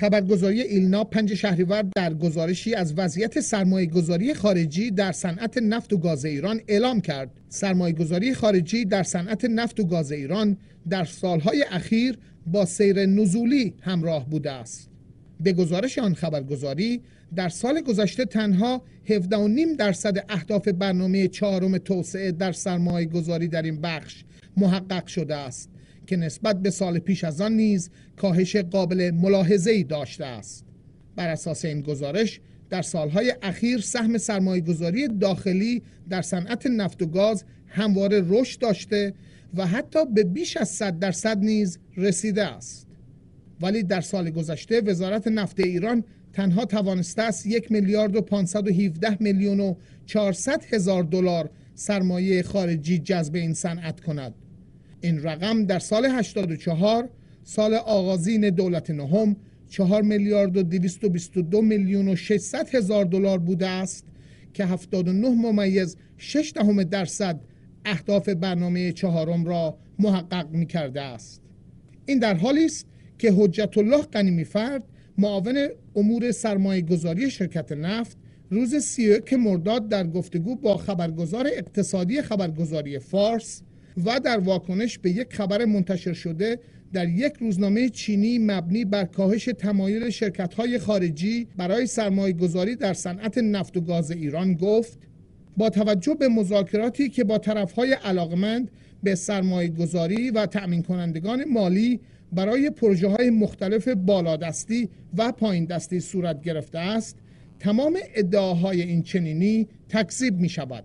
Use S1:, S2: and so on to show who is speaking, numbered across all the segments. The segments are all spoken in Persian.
S1: خبرگزاری ایلنا پنج شهریور در گزارشی از وضعیت سرمایه گذاری خارجی در صنعت نفت و گاز ایران اعلام کرد. سرمایه گذاری خارجی در صنعت نفت و گاز ایران در سالهای اخیر با سیر نزولی همراه بوده است. به گزارش آن خبرگزاری در سال گذشته تنها 17.5 درصد اهداف برنامه چهارم توسعه در سرمایه گذاری در این بخش محقق شده است که نسبت به سال پیش از آن نیز کاهش قابل ملاحظه ای داشته است. بر اساس این گزارش در سالهای اخیر سهم سرمایه گذاری داخلی در صنعت نفت و گاز همواره رشد داشته و حتی به بیش از 100 درصد نیز رسیده است. ولی در سال گذشته وزارت نفت ایران تنها توانسته است یک میلیارد و 517 میلیون و 400 هزار دلار سرمایه خارجی جذب این صنعت کند. این رقم در سال 84 سال آغازین دولت نهم 4 میلیارد و 222 میلیون و 600 هزار دلار بوده است که 79 ممیز 6 دهم درصد اهداف برنامه چهارم را محقق می کرده است. این در حالی است که حجت الله قنیمی فرد معاون امور سرمایه گذاری شرکت نفت روز 31 مرداد در گفتگو با خبرگزار اقتصادی خبرگزاری فارس و در واکنش به یک خبر منتشر شده در یک روزنامه چینی مبنی بر کاهش تمایل شرکت های خارجی برای سرمایه گذاری در صنعت نفت و گاز ایران گفت با توجه به مذاکراتی که با طرف های علاقمند به سرمایه گذاری و تأمین کنندگان مالی برای پروژه های مختلف بالادستی و پایین دستی صورت گرفته است تمام ادعاهای این چنینی تکذیب می شود.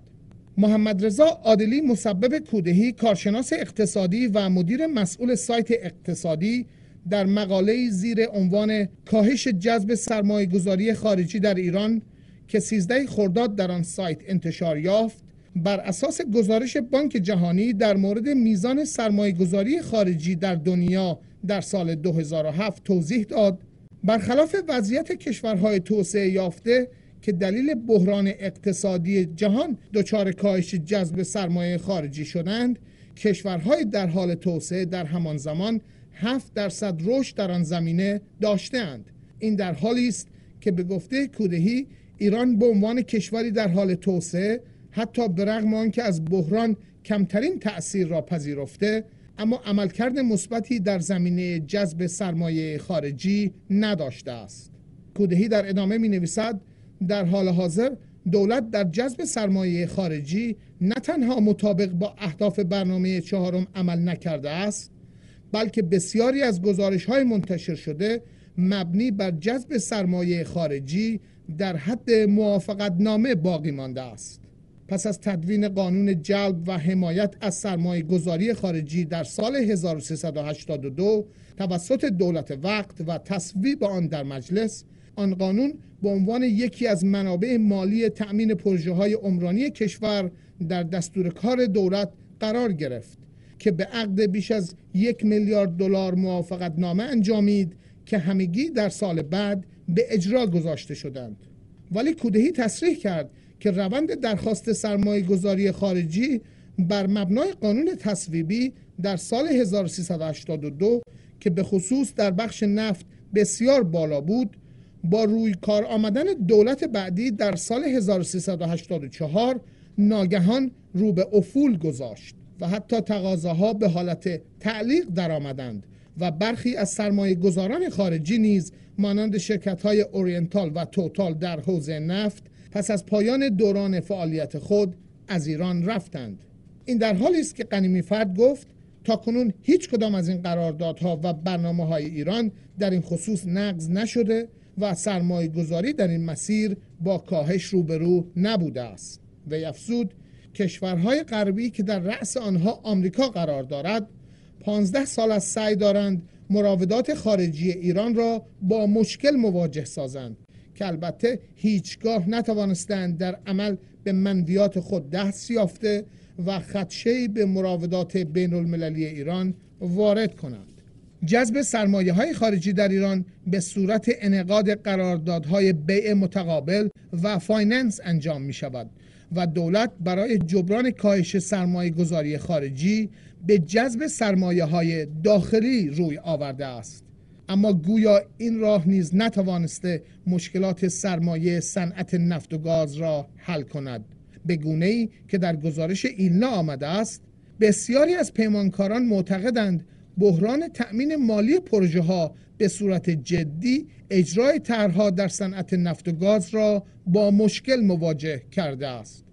S1: محمد رضا عادلی مسبب کودهی کارشناس اقتصادی و مدیر مسئول سایت اقتصادی در مقاله زیر عنوان کاهش جذب سرمایه گذاری خارجی در ایران که 13 خرداد در آن سایت انتشار یافت بر اساس گزارش بانک جهانی در مورد میزان سرمایه گذاری خارجی در دنیا در سال 2007 توضیح داد. برخلاف وضعیت کشورهای توسعه یافته که دلیل بحران اقتصادی جهان دچار کاهش جذب سرمایه خارجی شدند کشورهای در حال توسعه در همان زمان 7 درصد رشد در آن زمینه داشتهاند. این در حالی است که به گفته کودهی ایران به عنوان کشوری در حال توسعه حتی به رغم آنکه از بحران کمترین تأثیر را پذیرفته اما عملکرد مثبتی در زمینه جذب سرمایه خارجی نداشته است. کودهی در ادامه می نویسد در حال حاضر دولت در جذب سرمایه خارجی نه تنها مطابق با اهداف برنامه چهارم عمل نکرده است بلکه بسیاری از گزارش های منتشر شده مبنی بر جذب سرمایه خارجی در حد موافقت نامه باقی مانده است. پس از تدوین قانون جلب و حمایت از سرمایه گذاری خارجی در سال 1382 توسط دولت وقت و تصویب آن در مجلس آن قانون به عنوان یکی از منابع مالی تأمین پروژه های عمرانی کشور در دستور کار دولت قرار گرفت که به عقد بیش از یک میلیارد دلار موافقت نامه انجامید که همگی در سال بعد به اجرا گذاشته شدند. ولی کودهی تصریح کرد که روند درخواست سرمایه گذاری خارجی بر مبنای قانون تصویبی در سال 1382 که به خصوص در بخش نفت بسیار بالا بود با روی کار آمدن دولت بعدی در سال 1384 ناگهان رو به افول گذاشت و حتی تقاضاها به حالت تعلیق درآمدند و برخی از سرمایه گذاران خارجی نیز مانند شرکت های اورینتال و توتال در حوزه نفت پس از پایان دوران فعالیت خود از ایران رفتند. این در حالی است که قنیمی فرد گفت تا کنون هیچ کدام از این قراردادها و برنامه های ایران در این خصوص نقض نشده و سرمایه گذاری در این مسیر با کاهش روبرو نبوده است. و افزود کشورهای غربی که در رأس آنها آمریکا قرار دارد 15 سال از سعی دارند مراودات خارجی ایران را با مشکل مواجه سازند که البته هیچگاه نتوانستند در عمل به منویات خود دست یافته و خدشه‌ای به مراودات بین المللی ایران وارد کنند. جذب سرمایه های خارجی در ایران به صورت انعقاد قراردادهای بیع متقابل و فایننس انجام می شود و دولت برای جبران کاهش سرمایه گذاری خارجی به جذب سرمایه های داخلی روی آورده است. اما گویا این راه نیز نتوانسته مشکلات سرمایه صنعت نفت و گاز را حل کند. به گونه ای که در گزارش ایلنا آمده است بسیاری از پیمانکاران معتقدند بحران تأمین مالی پروژه ها به صورت جدی اجرای طرحها در صنعت نفت و گاز را با مشکل مواجه کرده است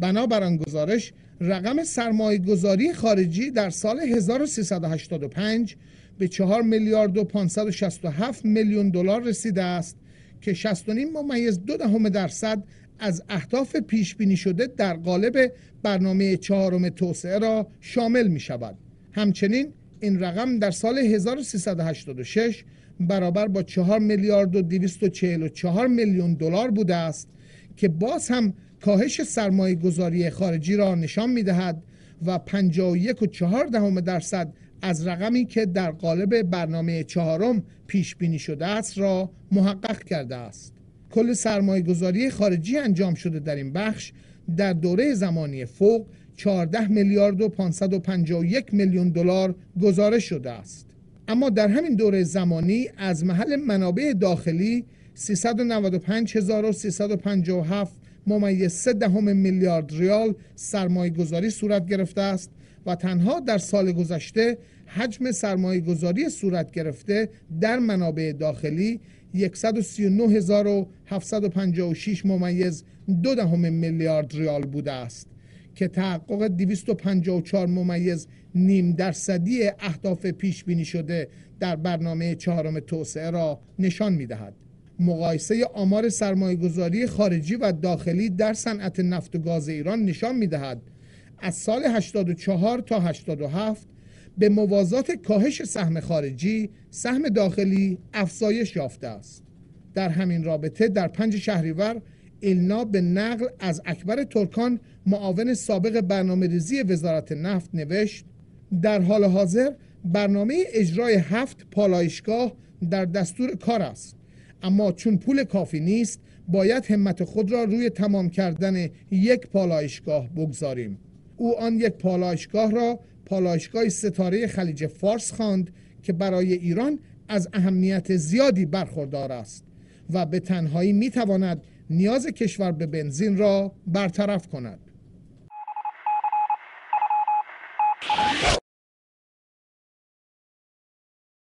S1: بنابر آن گزارش رقم سرمایه گذاری خارجی در سال 1385 به 4 میلیارد و 567 میلیون دلار رسیده است که 69 ممیز دو دهم درصد از اهداف پیش بینی شده در قالب برنامه چهارم توسعه را شامل می شود. همچنین این رقم در سال 1386 برابر با 4 میلیارد و 244 میلیون دلار بوده است که باز هم کاهش سرمایه گذاری خارجی را نشان می دهد و 51 و 4 دهم درصد از رقمی که در قالب برنامه چهارم پیش بینی شده است را محقق کرده است. کل سرمایه گذاری خارجی انجام شده در این بخش در دوره زمانی فوق 14 میلیارد و 551 میلیون دلار گزارش شده است. اما در همین دوره زمانی از محل منابع داخلی 395357 ممیز 3 دهم میلیارد ریال سرمایه گذاری صورت گرفته است و تنها در سال گذشته حجم سرمایه گذاری صورت گرفته در منابع داخلی 139756 ممیز دو دهم میلیارد ریال بوده است که تحقق 254 ممیز نیم درصدی اهداف پیش بینی شده در برنامه چهارم توسعه را نشان می دهد. مقایسه آمار سرمایه گذاری خارجی و داخلی در صنعت نفت و گاز ایران نشان می دهد از سال 84 تا 87 به موازات کاهش سهم خارجی سهم داخلی افزایش یافته است در همین رابطه در پنج شهریور ایلنا به نقل از اکبر ترکان معاون سابق برنامه ریزی وزارت نفت نوشت در حال حاضر برنامه اجرای هفت پالایشگاه در دستور کار است. اما چون پول کافی نیست باید همت خود را روی تمام کردن یک پالایشگاه بگذاریم. او آن یک پالایشگاه را پالایشگاه ستاره خلیج فارس خواند که برای ایران از اهمیت زیادی برخوردار است و به تنهایی می تواند نیاز کشور به بنزین را برطرف کند.